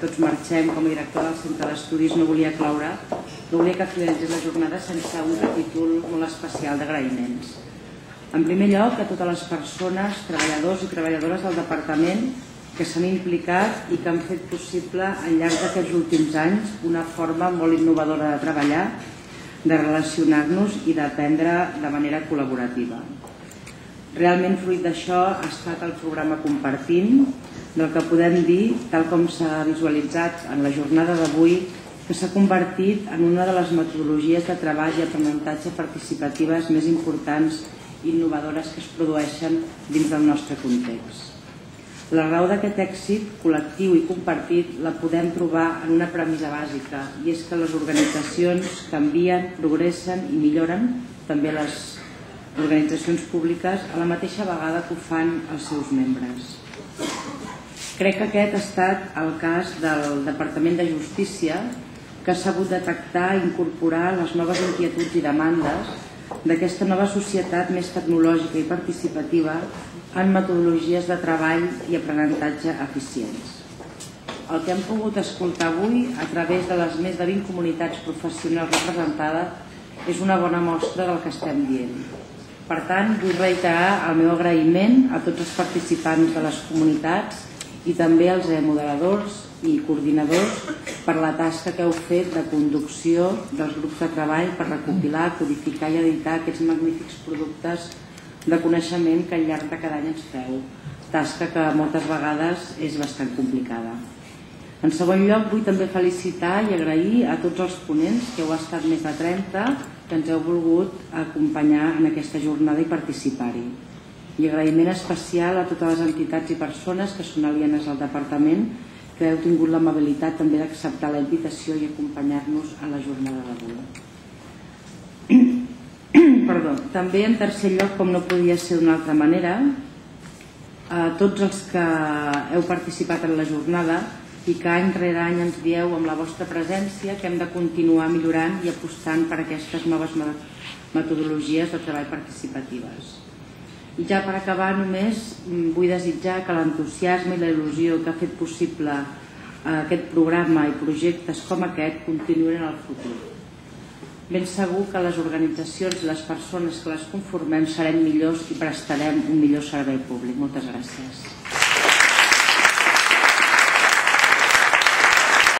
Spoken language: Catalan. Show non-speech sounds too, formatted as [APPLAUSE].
tots marxem com a director del Centre d'Estudis no volia cloure, no volia que finalitzés la jornada sense un capítol molt especial d'agraïments. En primer lloc, a totes les persones, treballadors i treballadores del departament que s'han implicat i que han fet possible al llarg d'aquests últims anys una forma molt innovadora de treballar, de relacionar-nos i d'aprendre de manera col·laborativa. Realment fruit d'això ha estat el programa Compartint, del que podem dir, tal com s'ha visualitzat en la jornada d'avui, que s'ha convertit en una de les metodologies de treball i aprenentatge participatives més importants i innovadores que es produeixen dins del nostre context. La raó d'aquest èxit col·lectiu i compartit la podem trobar en una premissa bàsica i és que les organitzacions canvien, progressen i milloren, també les organitzacions públiques a la mateixa vegada que ho fan els seus membres. Crec que aquest ha estat el cas del Departament de Justícia que ha sabut detectar i incorporar les noves inquietuds i demandes d'aquesta nova societat més tecnològica i participativa en metodologies de treball i aprenentatge eficients. El que hem pogut escoltar avui a través de les més de 20 comunitats professionals representades és una bona mostra del que estem dient. Per tant, vull reiterar el meu agraïment a tots els participants de les comunitats i també als moderadors i coordinadors per la tasca que heu fet de conducció dels grups de treball per recopilar, codificar i editar aquests magnífics productes de coneixement que al llarg de cada any ens feu, tasca que moltes vegades és bastant complicada. En segon lloc, vull també felicitar i agrair a tots els ponents, que heu estat més de 30, que ens heu volgut acompanyar en aquesta jornada i participar-hi. I agraïment especial a totes les entitats i persones que són alienes al departament que heu tingut l'amabilitat també d'acceptar la invitació i acompanyar-nos a la jornada d'avui. [CLEARS THROAT] Perdó. També en tercer lloc, com no podia ser d'una altra manera, a tots els que heu participat en la jornada i que any rere any ens dieu amb la vostra presència que hem de continuar millorant i apostant per aquestes noves metodologies de treball participatives. I ja per acabar només mm, vull desitjar que l'entusiasme i la il·lusió que ha fet possible eh, aquest programa i projectes com aquest continuïn en el futur. Ben segur que les organitzacions i les persones que les conformem serem millors i prestarem un millor servei públic. Moltes gràcies.